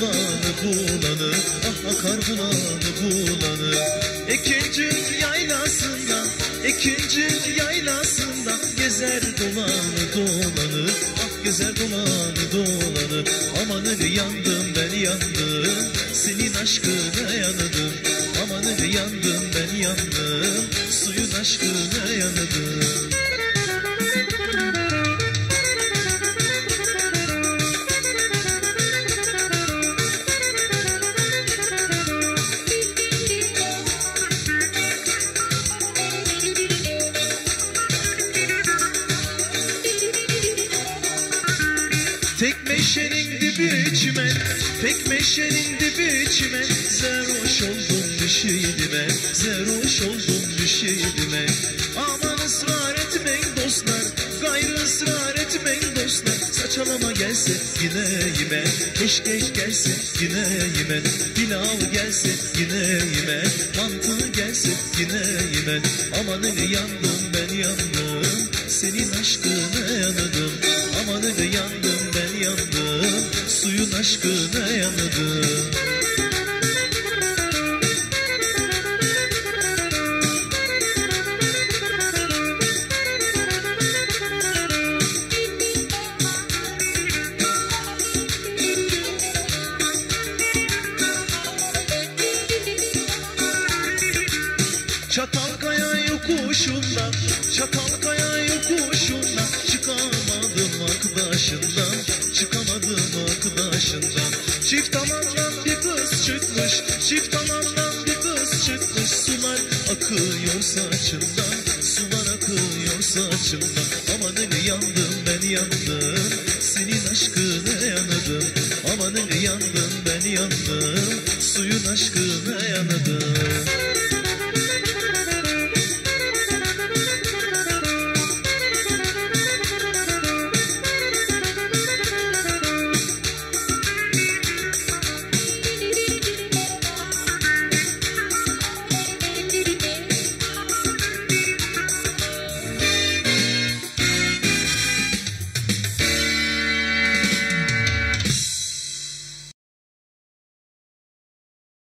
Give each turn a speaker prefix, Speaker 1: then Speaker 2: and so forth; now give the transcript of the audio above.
Speaker 1: Bulanı bulanı, ah akar bulanı bulanı Ekincil yaylasında, ekincil yaylasında Gezer dolanı dolanı, ah gezer dolanı dolanı Aman öyle yandım ben yandım, senin aşkına yandım Tek meşenin dibi çimen, tek meşenin dibi çimen Zeroş oldum düşeydime, zeroş oldum düşeydime Aman ısrar etmeyin dostlar, gayrı ısrar etmeyin dostlar. Saçalama gelse yine yime, keşkeş gelse yine yime Pilav gelse yine yime, mantı gelse yine yime Aman ben yandım, Suyun aşkına yandım Çatalkaya yokuşundan Çatalkaya yokuşundan Çıkamadım Çift amandan bir kız çıkmış Sular akıyor saçından Sular akıyor saçından Aman öyle yandım ben yandım. Senin aşkına yandım Aman öyle yandım ben yandım. Suyun aşkına